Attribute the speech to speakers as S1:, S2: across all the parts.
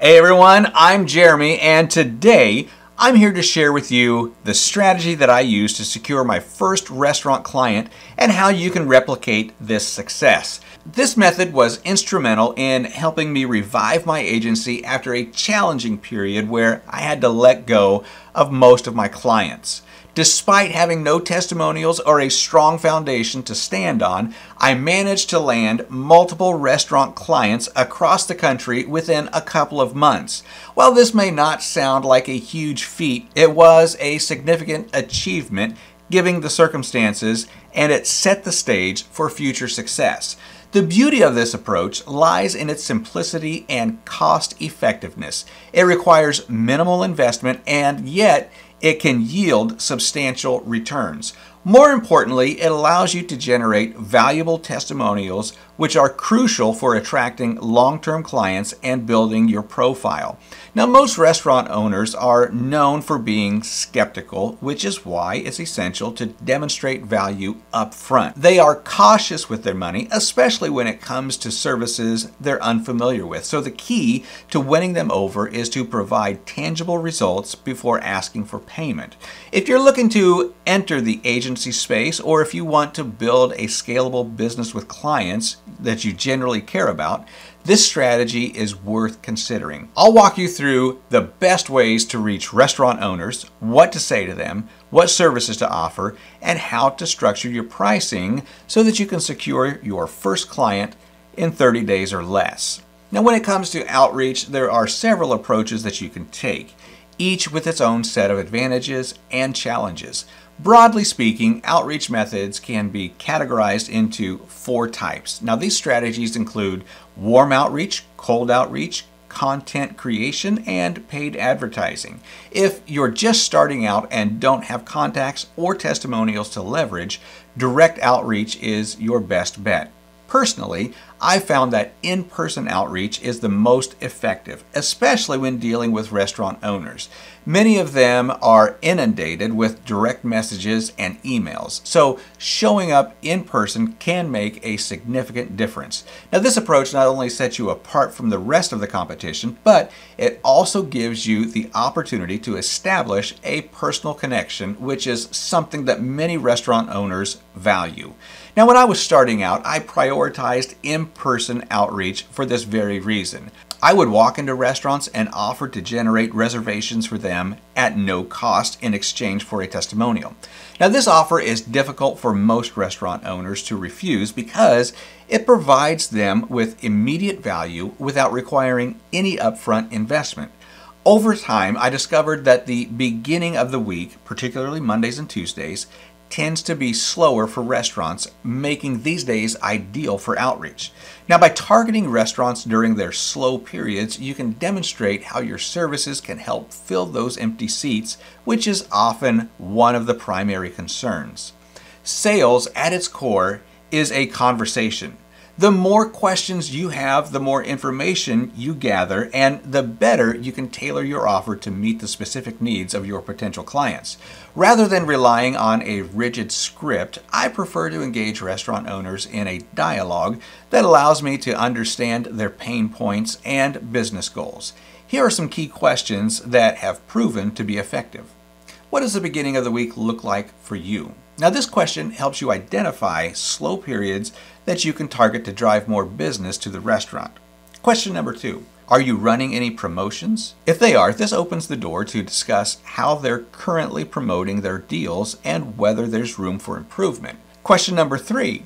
S1: Hey everyone, I'm Jeremy, and today I'm here to share with you the strategy that I used to secure my first restaurant client and how you can replicate this success. This method was instrumental in helping me revive my agency after a challenging period where I had to let go of most of my clients. Despite having no testimonials or a strong foundation to stand on, I managed to land multiple restaurant clients across the country within a couple of months. While this may not sound like a huge feat, it was a significant achievement given the circumstances, and it set the stage for future success. The beauty of this approach lies in its simplicity and cost effectiveness. It requires minimal investment and yet it can yield substantial returns. More importantly, it allows you to generate valuable testimonials, which are crucial for attracting long term clients and building your profile. Now, most restaurant owners are known for being skeptical, which is why it's essential to demonstrate value up front. They are cautious with their money, especially when it comes to services they're unfamiliar with. So, the key to winning them over is to provide tangible results before asking for payment. If you're looking to enter the agency space or if you want to build a scalable business with clients that you generally care about, this strategy is worth considering. I'll walk you through the best ways to reach restaurant owners, what to say to them, what services to offer, and how to structure your pricing so that you can secure your first client in 30 days or less. Now, when it comes to outreach, there are several approaches that you can take, each with its own set of advantages and challenges. Broadly speaking, outreach methods can be categorized into four types. Now, these strategies include warm outreach, cold outreach, content creation, and paid advertising. If you're just starting out and don't have contacts or testimonials to leverage, direct outreach is your best bet. Personally, I found that in person outreach is the most effective, especially when dealing with restaurant owners. Many of them are inundated with direct messages and emails, so showing up in person can make a significant difference. Now, this approach not only sets you apart from the rest of the competition, but it also gives you the opportunity to establish a personal connection, which is something that many restaurant owners value. Now, when I was starting out, I prioritized in person outreach for this very reason. I would walk into restaurants and offer to generate reservations for them at no cost in exchange for a testimonial. Now, this offer is difficult for most restaurant owners to refuse because it provides them with immediate value without requiring any upfront investment. Over time, I discovered that the beginning of the week, particularly Mondays and Tuesdays, tends to be slower for restaurants, making these days ideal for outreach. Now, by targeting restaurants during their slow periods, you can demonstrate how your services can help fill those empty seats, which is often one of the primary concerns. Sales, at its core, is a conversation. The more questions you have, the more information you gather, and the better you can tailor your offer to meet the specific needs of your potential clients. Rather than relying on a rigid script, I prefer to engage restaurant owners in a dialogue that allows me to understand their pain points and business goals. Here are some key questions that have proven to be effective. What does the beginning of the week look like for you? Now, this question helps you identify slow periods that you can target to drive more business to the restaurant. Question number two Are you running any promotions? If they are, this opens the door to discuss how they're currently promoting their deals and whether there's room for improvement. Question number three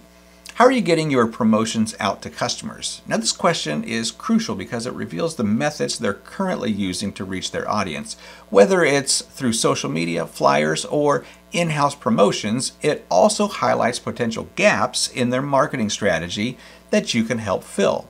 S1: how are you getting your promotions out to customers? Now, this question is crucial because it reveals the methods they're currently using to reach their audience. Whether it's through social media, flyers, or in house promotions, it also highlights potential gaps in their marketing strategy that you can help fill.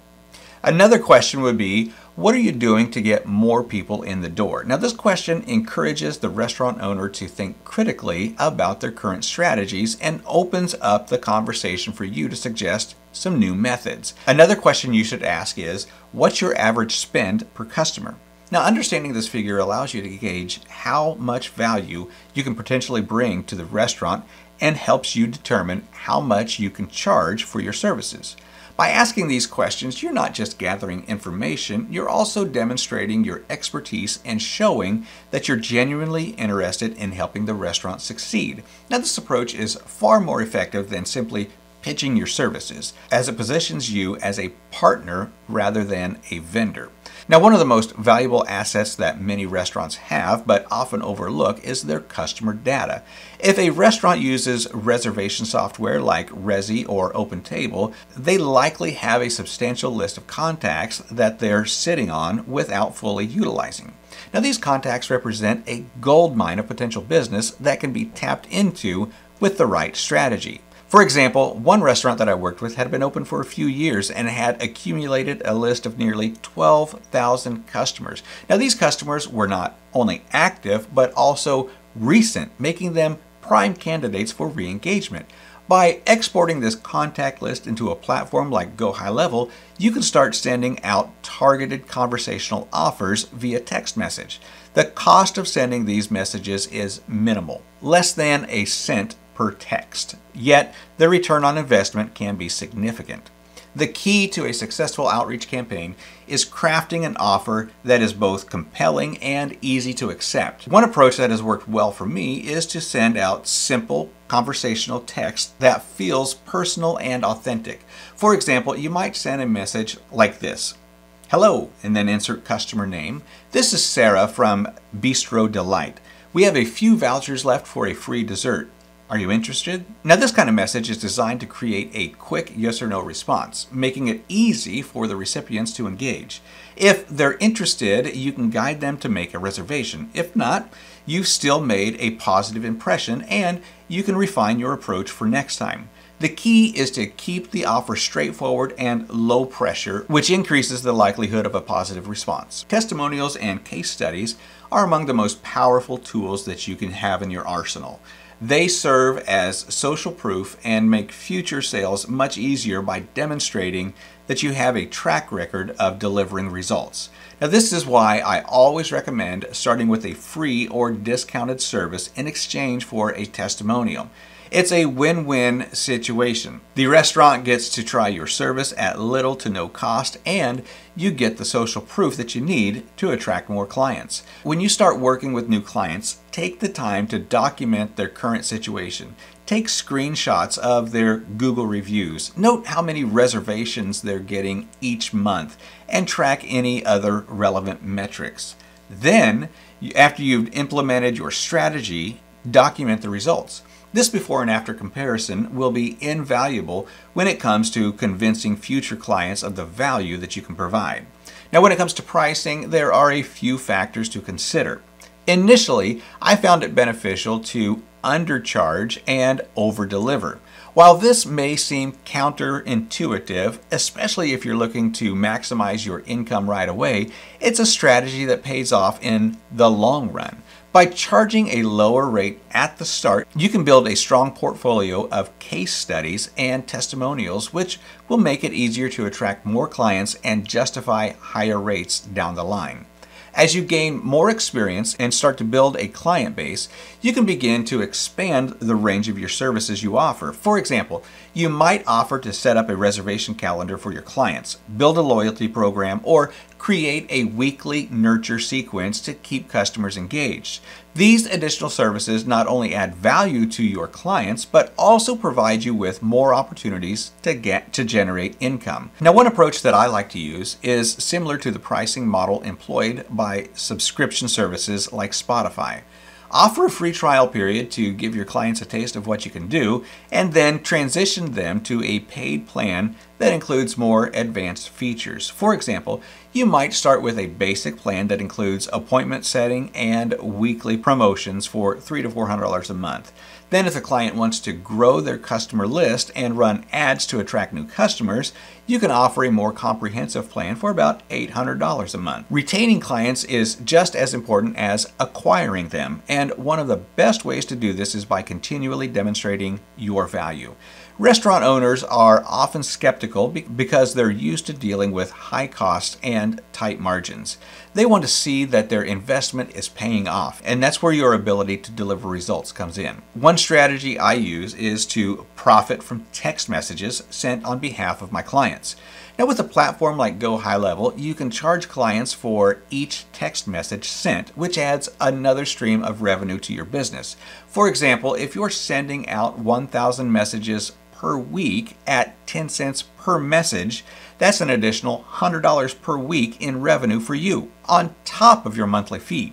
S1: Another question would be what are you doing to get more people in the door? Now, this question encourages the restaurant owner to think critically about their current strategies and opens up the conversation for you to suggest some new methods. Another question you should ask is what's your average spend per customer? Now, understanding this figure allows you to gauge how much value you can potentially bring to the restaurant and helps you determine how much you can charge for your services. By asking these questions, you're not just gathering information, you're also demonstrating your expertise and showing that you're genuinely interested in helping the restaurant succeed. Now, this approach is far more effective than simply pitching your services, as it positions you as a partner rather than a vendor. Now, one of the most valuable assets that many restaurants have, but often overlook, is their customer data. If a restaurant uses reservation software like Resy or OpenTable, they likely have a substantial list of contacts that they're sitting on without fully utilizing. Now, these contacts represent a gold mine of potential business that can be tapped into with the right strategy. For example, one restaurant that I worked with had been open for a few years and had accumulated a list of nearly 12,000 customers. Now, these customers were not only active, but also recent, making them prime candidates for re engagement. By exporting this contact list into a platform like Go High Level, you can start sending out targeted conversational offers via text message. The cost of sending these messages is minimal, less than a cent per text. Yet, the return on investment can be significant. The key to a successful outreach campaign is crafting an offer that is both compelling and easy to accept. One approach that has worked well for me is to send out simple conversational text that feels personal and authentic. For example, you might send a message like this Hello, and then insert customer name. This is Sarah from Bistro Delight. We have a few vouchers left for a free dessert. Are you interested? Now, this kind of message is designed to create a quick yes or no response, making it easy for the recipients to engage. If they're interested, you can guide them to make a reservation. If not, you've still made a positive impression and you can refine your approach for next time. The key is to keep the offer straightforward and low pressure, which increases the likelihood of a positive response. Testimonials and case studies are among the most powerful tools that you can have in your arsenal. They serve as social proof and make future sales much easier by demonstrating that you have a track record of delivering results. Now, this is why I always recommend starting with a free or discounted service in exchange for a testimonial. It's a win-win situation. The restaurant gets to try your service at little to no cost and you get the social proof that you need to attract more clients. When you start working with new clients, take the time to document their current situation. Take screenshots of their Google reviews. Note how many reservations they're getting each month and track any other relevant metrics. Then, after you've implemented your strategy, document the results. This before and after comparison will be invaluable when it comes to convincing future clients of the value that you can provide. Now, when it comes to pricing, there are a few factors to consider. Initially, I found it beneficial to undercharge and overdeliver. While this may seem counterintuitive, especially if you're looking to maximize your income right away, it's a strategy that pays off in the long run. By charging a lower rate at the start, you can build a strong portfolio of case studies and testimonials, which will make it easier to attract more clients and justify higher rates down the line. As you gain more experience and start to build a client base, you can begin to expand the range of your services you offer. For example, you might offer to set up a reservation calendar for your clients, build a loyalty program, or create a weekly nurture sequence to keep customers engaged. These additional services not only add value to your clients, but also provide you with more opportunities to get to generate income. Now, one approach that I like to use is similar to the pricing model employed by subscription services like Spotify. Offer a free trial period to give your clients a taste of what you can do, and then transition them to a paid plan that includes more advanced features. For example, you might start with a basic plan that includes appointment setting and weekly promotions for 3 to $400 a month. Then if the client wants to grow their customer list and run ads to attract new customers, you can offer a more comprehensive plan for about $800 a month. Retaining clients is just as important as acquiring them, and one of the best ways to do this is by continually demonstrating your value. Restaurant owners are often skeptical because they're used to dealing with high costs and tight margins. They want to see that their investment is paying off, and that's where your ability to deliver results comes in. One strategy I use is to profit from text messages sent on behalf of my clients. Now with a platform like Go High Level, you can charge clients for each text message sent, which adds another stream of revenue to your business. For example, if you're sending out 1,000 messages per week at 10 cents per message, that's an additional $100 per week in revenue for you on top of your monthly fee.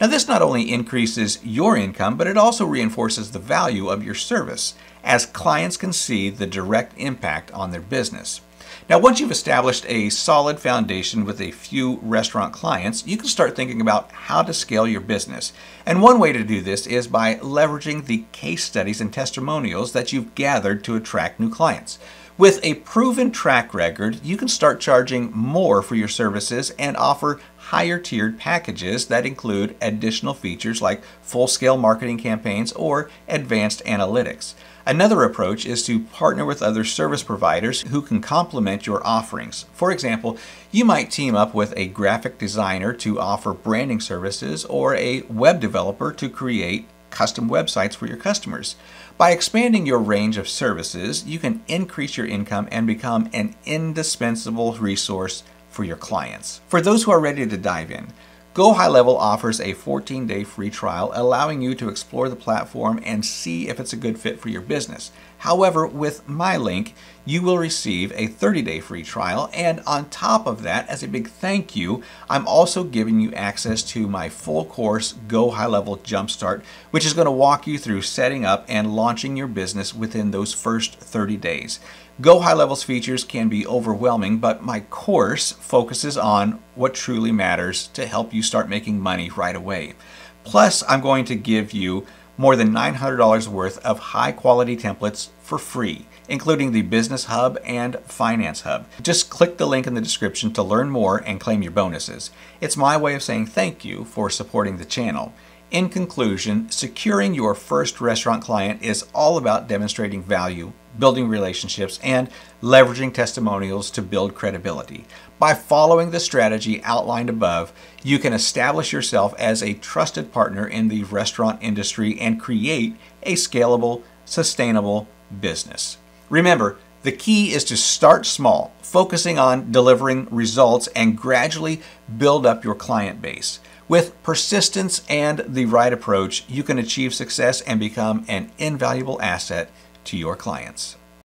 S1: Now, this not only increases your income, but it also reinforces the value of your service as clients can see the direct impact on their business. Now, once you've established a solid foundation with a few restaurant clients, you can start thinking about how to scale your business. And one way to do this is by leveraging the case studies and testimonials that you've gathered to attract new clients. With a proven track record, you can start charging more for your services and offer higher tiered packages that include additional features like full scale marketing campaigns or advanced analytics. Another approach is to partner with other service providers who can complement your offerings. For example, you might team up with a graphic designer to offer branding services or a web developer to create custom websites for your customers. By expanding your range of services, you can increase your income and become an indispensable resource for your clients. For those who are ready to dive in, Go High Level offers a 14 day free trial, allowing you to explore the platform and see if it's a good fit for your business. However, with my link, you will receive a 30 day free trial, and on top of that, as a big thank you, I'm also giving you access to my full course Go High Level Jumpstart, which is going to walk you through setting up and launching your business within those first 30 days. Go High Level's features can be overwhelming, but my course focuses on what truly matters to help you start making money right away. Plus, I'm going to give you more than $900 worth of high quality templates for free, including the Business Hub and Finance Hub. Just click the link in the description to learn more and claim your bonuses. It's my way of saying thank you for supporting the channel. In conclusion, securing your first restaurant client is all about demonstrating value, building relationships, and leveraging testimonials to build credibility. By following the strategy outlined above, you can establish yourself as a trusted partner in the restaurant industry and create a scalable, sustainable business. Remember, the key is to start small, focusing on delivering results and gradually build up your client base. With persistence and the right approach, you can achieve success and become an invaluable asset to your clients.